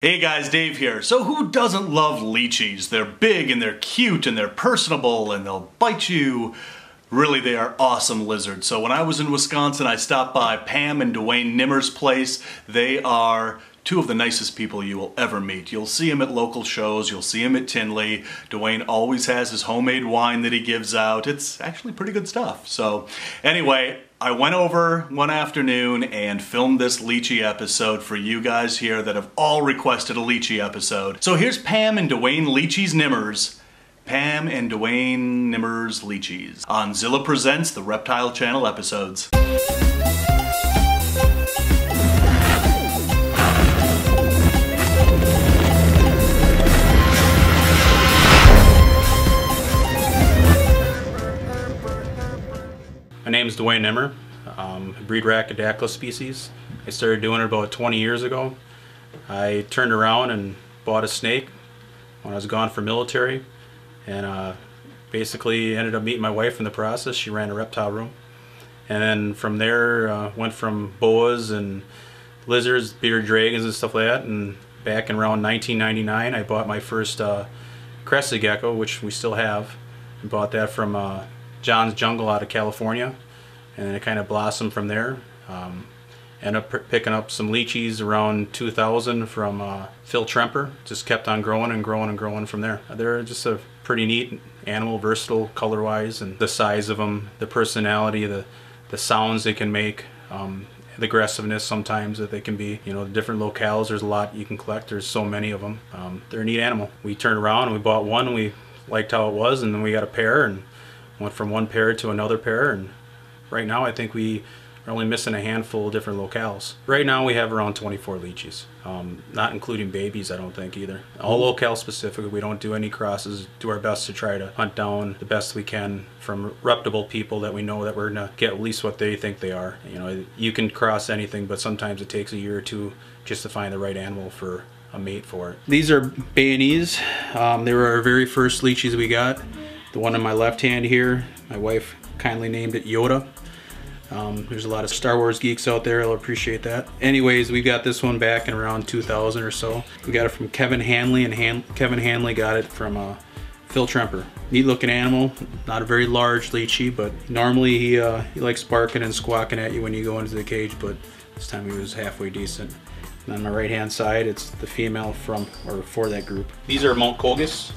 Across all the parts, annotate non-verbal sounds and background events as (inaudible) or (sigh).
Hey guys, Dave here. So who doesn't love leachies? They're big and they're cute and they're personable and they'll bite you. Really, they are awesome lizards. So when I was in Wisconsin, I stopped by Pam and Dwayne Nimmer's place. They are two of the nicest people you will ever meet. You'll see him at local shows, you'll see him at Tinley. Dwayne always has his homemade wine that he gives out. It's actually pretty good stuff. So anyway, I went over one afternoon and filmed this leachie episode for you guys here that have all requested a leachie episode. So here's Pam and Dwayne Leachies Nimmers. Pam and Dwayne Nimmers Leachies on Zilla Presents the Reptile Channel episodes. My name is Dwayne Nimmer. Um, breed Rhacodactylus species. I started doing it about 20 years ago. I turned around and bought a snake when I was gone for military and uh, basically ended up meeting my wife in the process. She ran a reptile room. And then from there uh, went from boas and lizards, bearded dragons and stuff like that. And back in around 1999 I bought my first uh, crested gecko, which we still have. I bought that from uh, John's Jungle out of California, and it kind of blossomed from there. Um, ended up picking up some leachies around 2000 from uh, Phil Tremper. Just kept on growing and growing and growing from there. They're just a pretty neat animal, versatile color-wise, and the size of them, the personality, the the sounds they can make. Um, the aggressiveness sometimes that they can be. You know, different locales, there's a lot you can collect. There's so many of them. Um, they're a neat animal. We turned around and we bought one. And we liked how it was, and then we got a pair and went from one pair to another pair. And right now, I think we are only missing a handful of different locales. Right now, we have around 24 leachies, um, not including babies. I don't think either. All locale specific. We don't do any crosses. Do our best to try to hunt down the best we can from reputable people that we know that we're gonna get at least what they think they are. You know, you can cross anything, but sometimes it takes a year or two just to find the right animal for a mate for it. These are Bayanese. Um, they were our very first leachies we got. The one in my left hand here, my wife kindly named it Yoda. Um, there's a lot of Star Wars geeks out there, I'll appreciate that. Anyways, we got this one back in around 2000 or so. We got it from Kevin Hanley, and Han Kevin Hanley got it from uh, Phil Tremper. Neat looking animal, not a very large leachie, but normally he, uh, he likes barking and squawking at you when you go into the cage, but this time he was halfway decent. And on my right hand side, it's the female from, or for that group. These are Mount Koghis.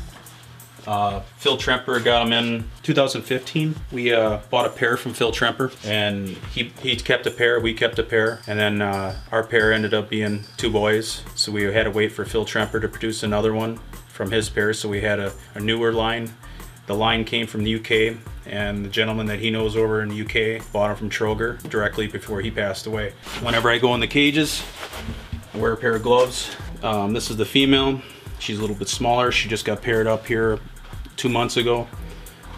Uh, Phil Tremper got them in 2015. We uh, bought a pair from Phil Tremper, and he, he kept a pair, we kept a pair, and then uh, our pair ended up being two boys. So we had to wait for Phil Tremper to produce another one from his pair, so we had a, a newer line. The line came from the UK, and the gentleman that he knows over in the UK bought them from Troger directly before he passed away. Whenever I go in the cages, I wear a pair of gloves. Um, this is the female. She's a little bit smaller. She just got paired up here two months ago.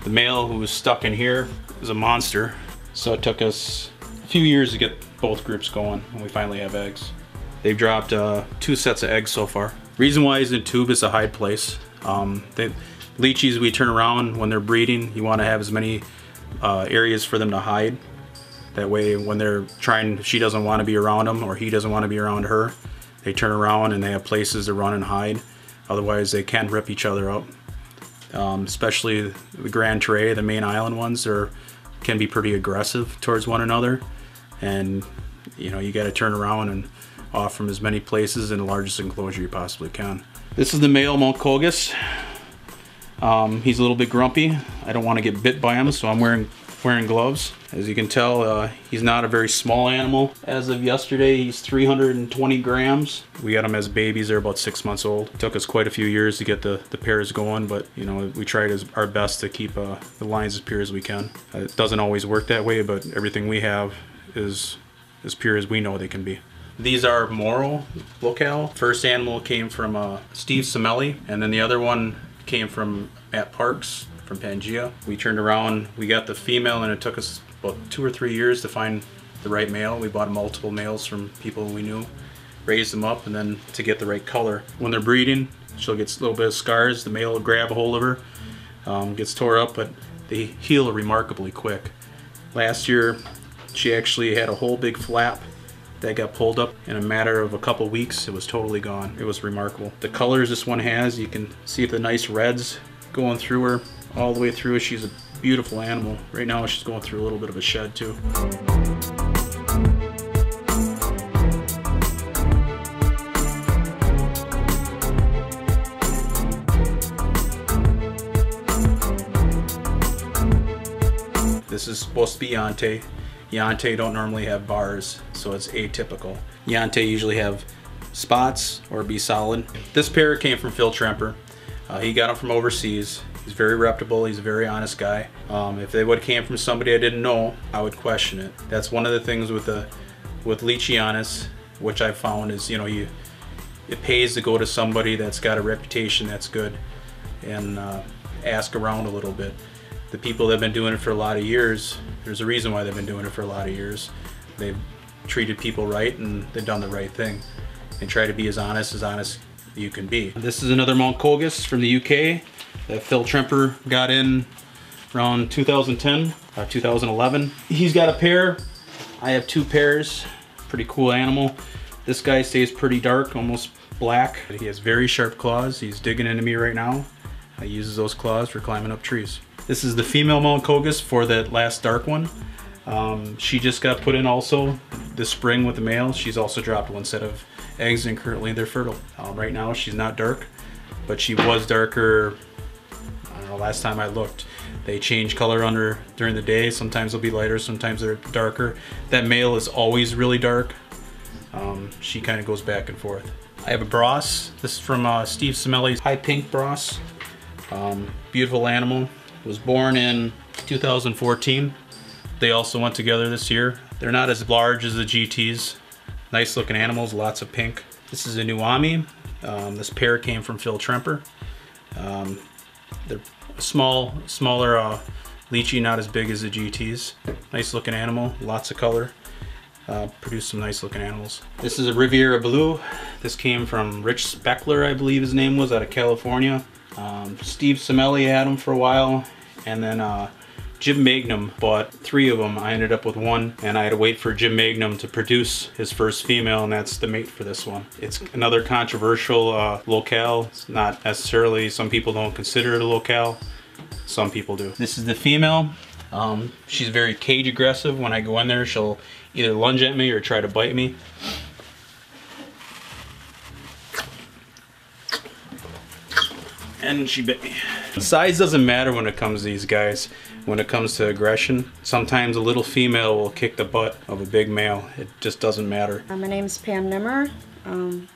The male who was stuck in here is a monster. So it took us a few years to get both groups going and we finally have eggs. They've dropped uh, two sets of eggs so far. Reason why is in tube is a hide place. Um, they, leachies we turn around when they're breeding, you want to have as many uh, areas for them to hide. That way when they're trying, she doesn't want to be around them or he doesn't want to be around her, they turn around and they have places to run and hide. Otherwise they can rip each other up um, especially the Grand Terre, the main island ones, are can be pretty aggressive towards one another, and you know you got to turn around and off from as many places in the largest enclosure you possibly can. This is the male Mount Koghis. Um, he's a little bit grumpy. I don't want to get bit by him, so I'm wearing wearing gloves. As you can tell, uh, he's not a very small animal. As of yesterday, he's 320 grams. We got him as babies, they're about six months old. It took us quite a few years to get the, the pairs going, but you know, we tried as, our best to keep uh, the lines as pure as we can. Uh, it doesn't always work that way, but everything we have is as pure as we know they can be. These are Moro locale. First animal came from uh, Steve Semelli, and then the other one came from Matt Parks from Pangea. We turned around, we got the female, and it took us about two or three years to find the right male. We bought multiple males from people we knew, raised them up, and then to get the right color. When they're breeding, she'll get a little bit of scars. The male will grab a hold of her, um, gets tore up, but they heal remarkably quick. Last year, she actually had a whole big flap that got pulled up in a matter of a couple weeks. It was totally gone. It was remarkable. The colors this one has, you can see the nice reds going through her all the way through. She's a beautiful animal. Right now she's going through a little bit of a shed too. This is supposed to be Yante. Yante don't normally have bars, so it's atypical. Yante usually have spots or be solid. This pair came from Phil Tremper. Uh, he got them from overseas. He's very reputable. He's a very honest guy. Um, if they would came from somebody I didn't know, I would question it. That's one of the things with the with Leachianus, which I found is you know you it pays to go to somebody that's got a reputation that's good and uh, ask around a little bit the people that have been doing it for a lot of years, there's a reason why they've been doing it for a lot of years. They've treated people right and they've done the right thing. And try to be as honest as honest you can be. This is another Mount Koghis from the UK that Phil Tremper got in around 2010, uh, 2011. He's got a pair. I have two pairs. Pretty cool animal. This guy stays pretty dark, almost black. He has very sharp claws. He's digging into me right now. He uses those claws for climbing up trees. This is the female Mount for that last dark one. Um, she just got put in also this spring with the male. She's also dropped one set of eggs and currently they're fertile. Um, right now she's not dark, but she was darker, last time I looked. They change color under during the day. Sometimes they'll be lighter, sometimes they're darker. That male is always really dark. Um, she kind of goes back and forth. I have a Bros. This is from uh, Steve Semelli's High Pink Bros. Um, beautiful animal was born in 2014. They also went together this year. They're not as large as the GTs. Nice looking animals, lots of pink. This is a Nuami. Um, this pair came from Phil Tremper. Um, they're small, smaller uh, leachie, not as big as the GTs. Nice looking animal, lots of color. Uh, produce some nice looking animals. This is a Riviera Blue. This came from Rich Speckler, I believe his name was, out of California. Um, Steve Semelli had them for a while, and then uh, Jim Magnum bought three of them. I ended up with one, and I had to wait for Jim Magnum to produce his first female, and that's the mate for this one. It's another controversial uh, locale. It's not necessarily, some people don't consider it a locale. Some people do. This is the female. Um, she's very cage aggressive. When I go in there, she'll either lunge at me or try to bite me. and she bit me. Size doesn't matter when it comes to these guys. When it comes to aggression, sometimes a little female will kick the butt of a big male. It just doesn't matter. Uh, my is Pam Nimmer, um,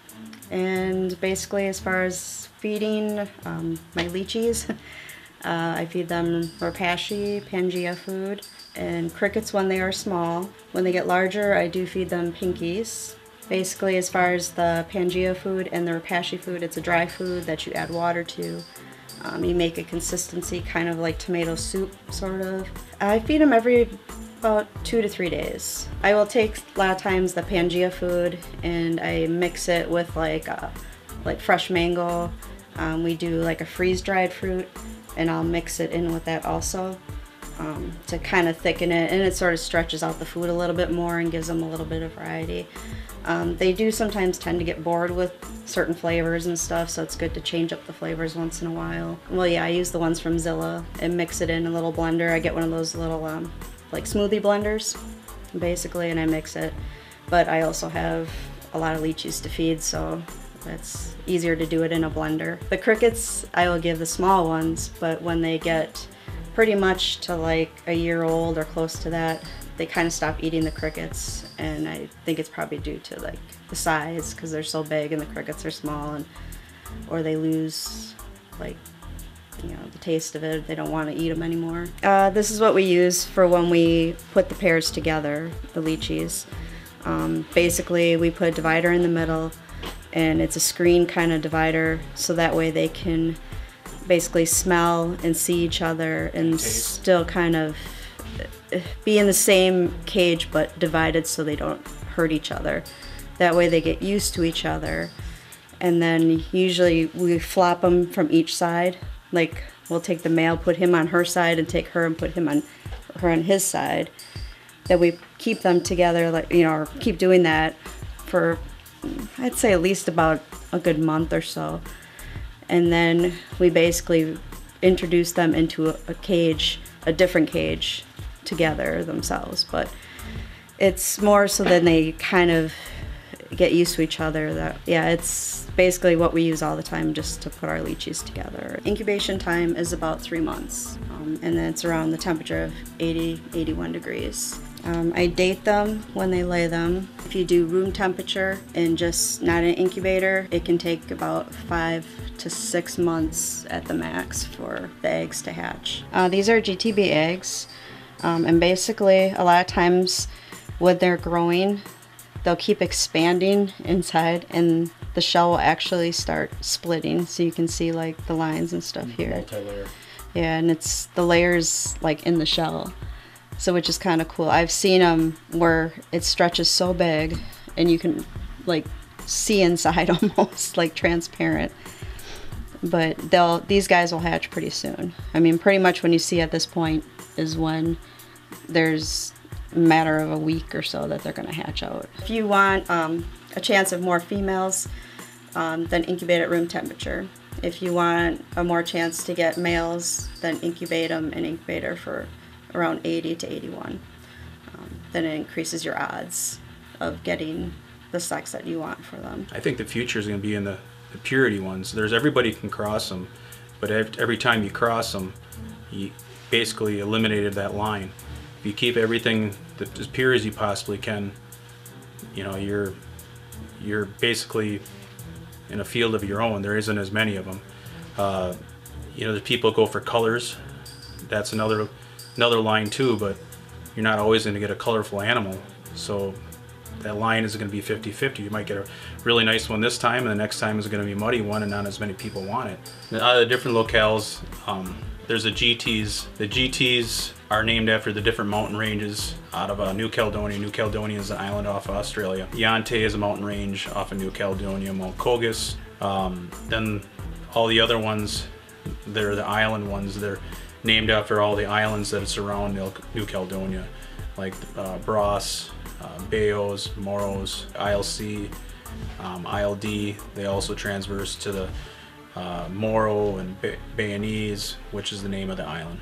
and basically as far as feeding um, my leachies, (laughs) uh, I feed them Repashy, Pangea food, and crickets when they are small. When they get larger, I do feed them pinkies, Basically, as far as the Pangea food and the Repashy food, it's a dry food that you add water to. Um, you make a consistency kind of like tomato soup, sort of. I feed them every about two to three days. I will take a lot of times the Pangea food and I mix it with like a, uh, like fresh mango. Um, we do like a freeze-dried fruit and I'll mix it in with that also um, to kind of thicken it and it sort of stretches out the food a little bit more and gives them a little bit of variety. Um, they do sometimes tend to get bored with certain flavors and stuff, so it's good to change up the flavors once in a while. Well, yeah, I use the ones from Zilla and mix it in a little blender. I get one of those little um, like smoothie blenders, basically, and I mix it. But I also have a lot of leachies to feed, so it's easier to do it in a blender. The crickets, I will give the small ones, but when they get pretty much to like a year old or close to that, they kind of stop eating the crickets and I think it's probably due to like the size because they're so big and the crickets are small and or they lose like you know the taste of it they don't want to eat them anymore. Uh, this is what we use for when we put the pairs together the leachies um, basically we put a divider in the middle and it's a screen kind of divider so that way they can basically smell and see each other and still kind of eh, be in the same cage but divided so they don't hurt each other. That way they get used to each other. And then usually we flop them from each side. Like we'll take the male, put him on her side, and take her and put him on her on his side. that we keep them together, like you know, or keep doing that for I'd say at least about a good month or so, and then we basically introduce them into a, a cage, a different cage, together themselves. But it's more so then they kind of get used to each other. That yeah, it's basically what we use all the time just to put our leachies together. Incubation time is about three months, um, and then it's around the temperature of 80, 81 degrees. Um, I date them when they lay them. If you do room temperature and just not an incubator, it can take about five to six months at the max for the eggs to hatch. Uh, these are GTB eggs, um, and basically, a lot of times when they're growing, they'll keep expanding inside, and the shell will actually start splitting. So you can see like the lines and stuff here. Yeah, and it's the layers like in the shell, so which is kind of cool. I've seen them where it stretches so big, and you can like see inside (laughs) almost like transparent. But they'll these guys will hatch pretty soon. I mean, pretty much when you see at this point is when there's a matter of a week or so that they're going to hatch out. If you want um, a chance of more females, um, then incubate at room temperature. If you want a more chance to get males, then incubate them in incubator for around 80 to 81. Um, then it increases your odds of getting the sex that you want for them. I think the future is going to be in the, the purity ones. There's everybody can cross them, but every time you cross them, you basically eliminated that line. If you keep everything as pure as you possibly can, you know you're you're basically in a field of your own. There isn't as many of them. Uh, you know, the people go for colors. That's another another line too, but you're not always going to get a colorful animal. So that line is going to be 50-50. You might get a really nice one this time, and the next time is going to be a muddy one, and not as many people want it. The other different locales, um, there's the GTs. The GTs are named after the different mountain ranges out of uh, New Caledonia. New Caledonia is an island off of Australia. Yante is a mountain range off of New Caledonia. Mount Koghis. Um, then all the other ones, they're the island ones. They're named after all the islands that surround New- Caledonia, like uh, Bros, uh, Bayos, Moros, ILC, um, ILD. They also transverse to the uh, Moro and ba- Bayanese, which is the name of the island.